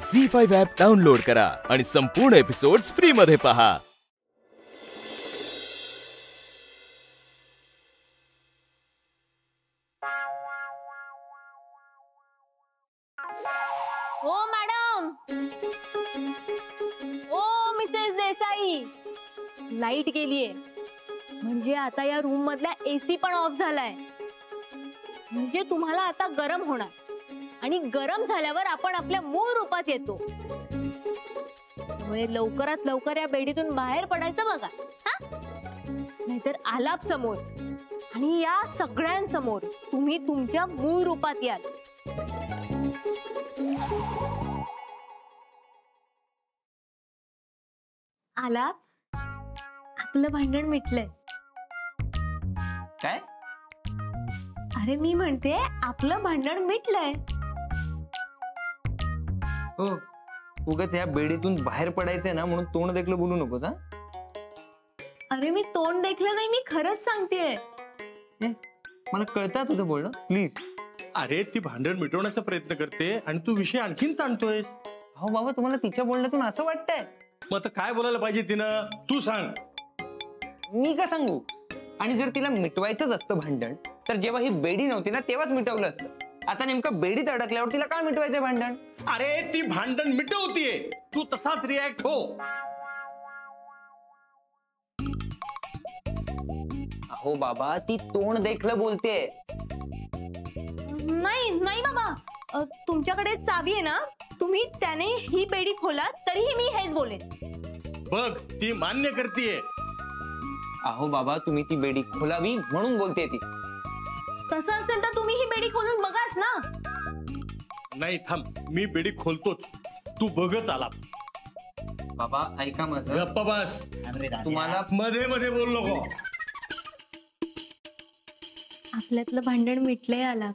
Zee five app download करा आणि संपूर्ण एपिसोड्स फ्री मध्ये पहा. हो madam. Oh Mrs Desai. Light गेलीये. म्हणजे आता या रूम मधला एसी पण ऑफ झालाय. म्हणजे तुम्हाला आता गरम होणार. आणि गरम झाल्यावर आपण आपल्या मूळ रूपात येतो. त्यामुळे लवकरात लवकर या बेडीतून बाहेर पडायचं बघा. हा? नाहीतर आलाप समोर आणि या सगळ्यांसमोर तुम्ही तुमच्या मूळ रूपात याल. आला आपलं भांडण मिटलंय. काय? अरे मी म्हणते आपलं भांडण मिटलंय. हो उगाच ह्या बेडीतून बाहेर पडायचंय ना म्हणून तोंड देखलं बोलू नकोस हा? अरे मी तोंड देखलं नाही मी खरंच सांगतेय. मला कळतं तुझं बोलणं प्लीज. अरे ती भांडण मिटवण्याचा प्रयत्न करते आणि तू विषय आणखीन ताणतोयस. हो बाबा तुम्हाला तिच्या बोलण्यातून असं वाटतंय? मग आता काय बोलायला पाहिजे तिनं? तू सांग. मी का सांगू? आणि जर तिला मिटवायचंच असतं भांडण तर जेव्हा ही बेडी नव्हती ना तेव्हाच मिटवलं असतं. आता नेमकं बेडीत अडकल्यावर तिला काय मिटवायचं भांडण? अरे ती भांडण मिटवतीये. तू तसाच रिॲक्ट हो. अहो बाबा ती तोंड देखलं बोलते नाही नाही बाबा. अ, तुमच्याकडे चावी आहे ना? तुम्ही त्याने ही बेडी खोला तरीही मी हेच बोलेन. बघ ती मान्य करतीये. अहो बाबा तुम्ही ती बेडी खोलावी म्हणून बोलते ती. तसं असेल तर तुम्ही ही बेडी खोलून बघाच ना. नाही थांब. मी बेडी खोलतोच. तू बघच आला बाबा ऐका माझं. गप्पा बस. तुम्हाला मध्ये मध्ये बोल नको. आपल्यातलं भांडण मिटलंय आला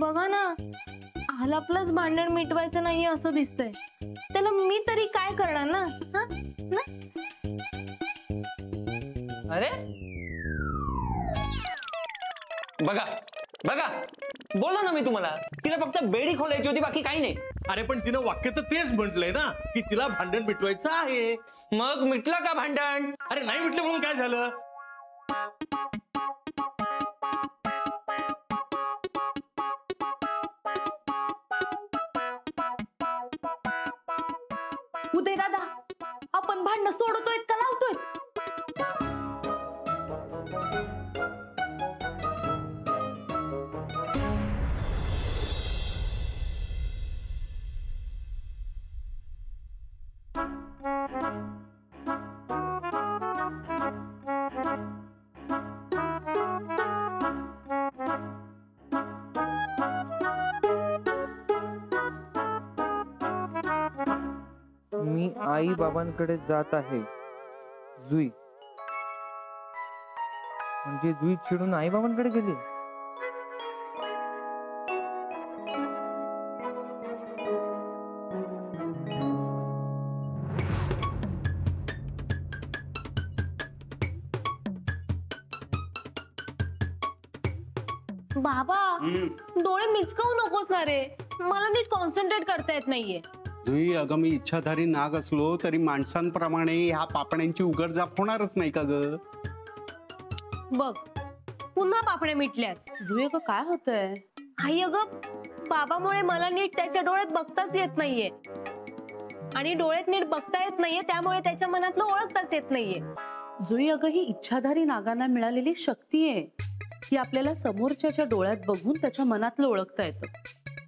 बघा ना आलापलंच भांडण मिटवायचं नाही असं दिसतंय. त्याला मी तरी काय करणार ना? हा? ना? अरे बघा बघा. बोला ना मी तुम्हाला. तिला फक्त बेडी खोलायची होती बाकी काही नाही. अरे पण तिनं वाक्य तर तेच म्हटलंय ना की तिला भांडण मिटवायचं आहे. मग मिटलं का भांडण? अरे नाही म्हटलं म्हणून काय झालं? उदय दादा आपण भांडणं सोडतोय का लावतोय आई बाबांकडे जात आहे. जुई. म्हणजे जुई चिडून आई बाबांकडे गेली? बाबा डोळे मिचकवू नकोस ना रे. मला नीट कॉन्सन्ट्रेट करता येत नाहीये. जुई अगं मी इच्छाधारी नाग असलो तरी माणसांप्रमाणे ह्या पापण्यांची उघडझाप होणारच नाही का ग? बघ पुन्हा पापण्या मिटल्याच जुये ग काय होतंय? आई अगं बाबामुळे मला नीट त्याच्या डोळ्यात बघताच येत नाहीये. आणि डोळ्यात नीट बघता येत नाहीये त्यामुळे त्याच्या मनातलं ओळखताच येत नाहीये. जुई अगं ही इच्छाधारी नागांना मिळालेली शक्ती आहे. की आपल्याला समोरच्याच्या डोळ्यात बघून त्याच्या मनातलं ओळखता येतं.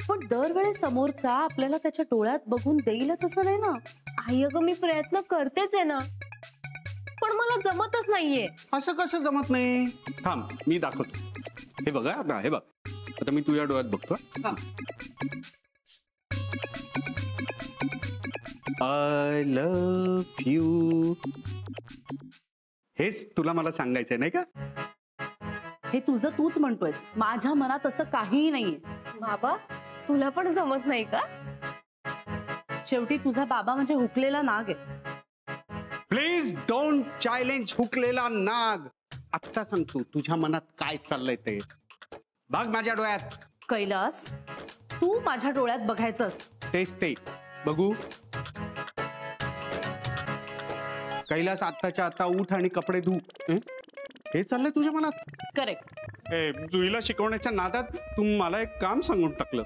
पण दरवेळी समोरचा आपल्याला त्याच्या डोळ्यात बघून देईलच असं नाही ना? आई अगं मी प्रयत्न करतेच आहे ना. पण मला जमतच नाहीये. असं कसं जमत नाही? थांब मी दाखवतो. हे बघा आता हे बघ. आता मी तुझ्या डोळ्यात बघतो आय लव्ह यू हेच तुला मला सांगायचंय नाही का? हे तुझं तूच म्हणतोयस. माझ्या मनात असं काहीही नाहीये. बाबा तुला पण जमत नाही का? शेवटी तुझा बाबा म्हणजे हुकलेला नाग आहे. प्लीज डोंट चॅलेंज हुकलेला नाग. आत्ता सांगतो तुझ्या मनात काय चाललंय ते? बघ माझ्या डोळ्यात. कैलास तू माझ्या डोळ्यात बघायचं असतं. तेच ते. बघू. कैलास आत्ताच्या आता उठ आणि कपडे धू. हं? हे चाललंय तुझ्या मनात? करेक्ट ए, जुईला शिकवण्याच्या नादात तू मला एक काम सांगून टाकलं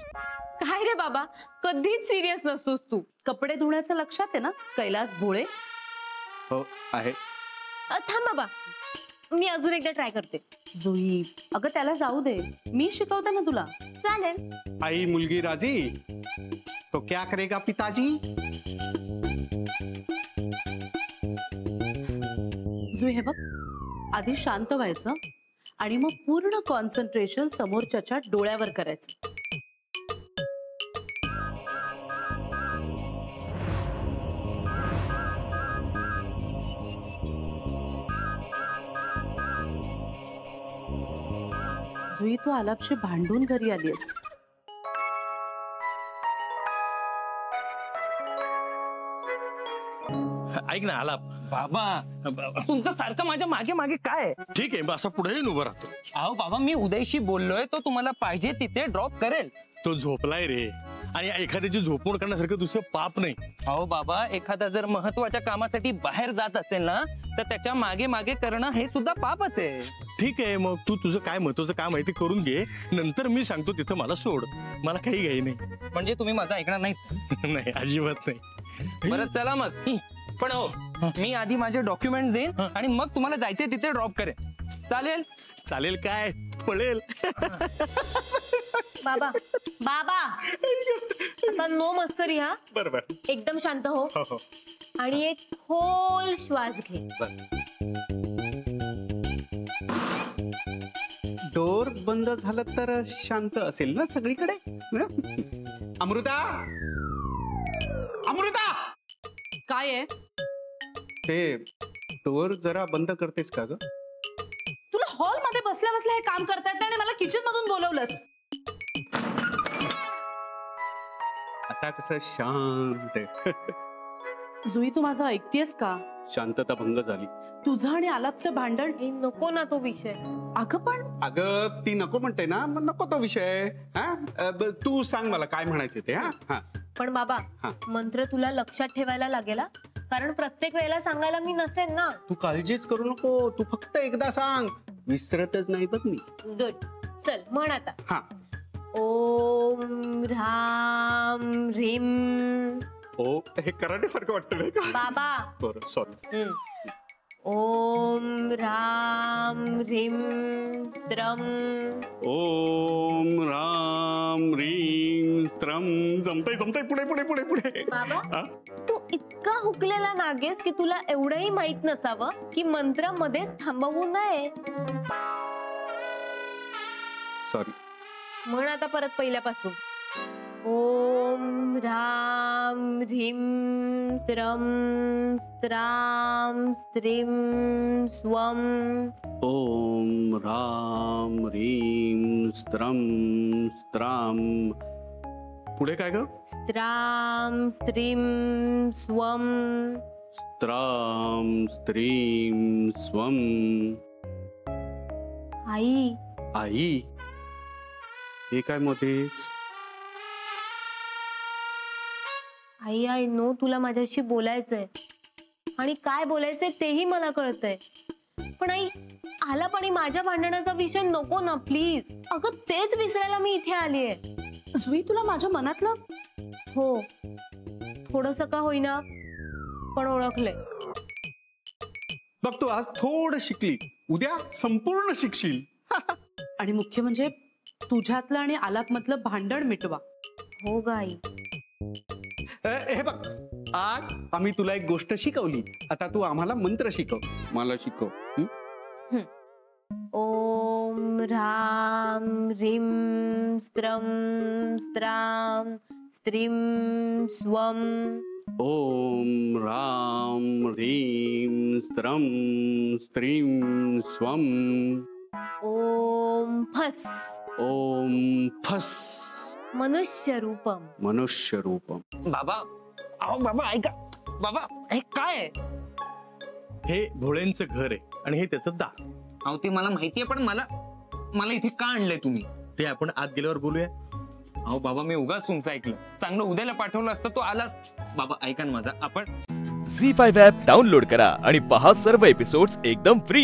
काय रे बाबा कधीच सिरियस नसतोस तू. कपडे धुण्याचं लक्षात आहे ना? कैलास भोळे? हो आहे. अ, थांब बाबा. मी अजून एकदा ट्राय करते. जुई अगं त्याला जाऊ दे. मी शिकवते ना तुला. चालेल. आई मुलगी राजी? तो क्या करेगा पिताजी? जुई हे बघ. आधी शांत व्हायचं आणि मग पूर्ण कॉन्सन्ट्रेशन समोरच्याच्या डोळ्यावर करायचं. जुई तू आलापशी भांडून घरी आलीस ऐक ना आला बाबा तुमचं सारखं माझ्या मागे मागे काय आहे? ठीक आहे मग असा पुढे येऊन उभं राहतो. अहो बाबा मी उदयशी बोललोय तो तुम्हाला पाहिजे तिथे ड्रॉप करेल. तो झोपलाय रे. आणि एखाद्याची झोपून करण्यासारखं दुसरं पाप नाही. अहो बाबा एखादा जर महत्त्वाच्या कामासाठी बाहेर जात असेल ना तर त्याच्यामागे मागे करणं हे सुद्धा पापच आहे ठीक आहे मग तू तुझं काय महत्वाचं काम आहे ते करून घे. नंतर मी सांगतो तिथं मला सोड. मला काही घाई नाही. म्हणजे तुम्ही माझं ऐकणार नाही नाही अजिबात नाही. बरं चला मग. पण हो मी आधी माझे डॉक्युमेंट देईन. आणि मग तुम्हाला जायचे तिथे ड्रॉप करेन. चालेल? चालेल काय? पळेल बाबा बाबा. आता नो मस्करी हा? बरोबर. एकदम शांत हो. हो हो. आणि एक खोल श्वास घे. डोर बंद झालं तर शांत असेल ना सगळीकडे? हं? अमृता? अमृता! काय आहे? ते डोर जरा बंद करतेस का ग? बसल्या बसल्या हे काम करता येत आणि मला किचन मधून बोलवलंस. आता कसं शांत आहे. जुई तू माझं ऐकतेस का? शांतता भंग झाली. तुझं आणि आलापचं भांडण हे नको ना तो विषय. अगं पण अगं ती नको म्हणते ना. मग नको तो विषय. हा? अ, ब- तू सांग मला काय म्हणायचे ते हा? हा. पण बाबा हा. मंत्र तुला लक्षात ठेवायला लागेल हा. कारण प्रत्येक वेळेला सांगायला मी नसेन ना. तू काळजीच करू नको. तू फक्त एकदा सांग. विसरतच नाही बघ मी. गुड चल म्हण आता. हा. ओम ह्राम ह्रीम ओ हे कराटे सारखं वाटतं नाही का? बाबा. बरं सॉरी हम्म. ओम ह्राम ह्रीम स्त्रम. ओम राम रीम. जमतय जमतय. पुढे पुढे पुढे पुढे. बाबा हा? तू इतका हुकलेला नागेस की तुला एवढंही माहीत नसावं की मंत्र मध्येच थांबवू नये. सॉरी म्हण आता परत पहिल्यापासून. ओम ह्राम ह्रीम स्त्रम स्त्राम स्त्रीम स्वम ओम राम रीम स्त्रम स्त्राम पुढे काय ग? स्त्राम स्त्रीम स्वम स्त्राम स्त्रीम स्वम आई. आई? हे काय मध्येच आई आय नो तुला माझ्याशी बोलायचंय. आणि काय बोलायचंय तेही मला कळतंय. पण आई आला पण माझ्या भांडणाचा विषय नको ना प्लीज. अगं तेच विसरायला मी इथे आलीये. जुई तुला माझ्या मनातलं? हो. थोडस का होईना पण ओळखलंय. बघ तू आज थोडं शिकली. उद्या संपूर्ण शिकशील. आणि मुख्य म्हणजे तुझ्यातलं आणि आलापमधलं भांडण मिटवा. हो गाई. अ, हे बघ आज आम्ही तुला एक गोष्ट शिकवली. आता तू आम्हाला मंत्र शिकव. मला शिकव. हं? ओम ह्राम ह्रीम स्त्रम स्त्राम स्त्रीम स्वम ओम राम ह्रीम स्त्रम स्त्रीम स्वम ओम फस। ओम फस। मनुष्य रूपम मनुष्य रूपम बाबा अहो बाबा ऐका बाबा हे काय आहे? हे भोळ्यांचं घर आहे आणि हे त्याचं दार. अहो ते मला माहितीये पण मला मला इथे का आणलंय तुम्ही? ते आपण आत गेल्यावर बोलूया. अहो बाबा मी उगाच तुमचं ऐकलं. चांगलं उद्याला पाठवलं असतं तो आलाच बाबा ऐका ना माझा आपण झी फाईव्ह ॲप डाउनलोड करा आणि पहा सर्व एपिसोड्स एकदम फ्री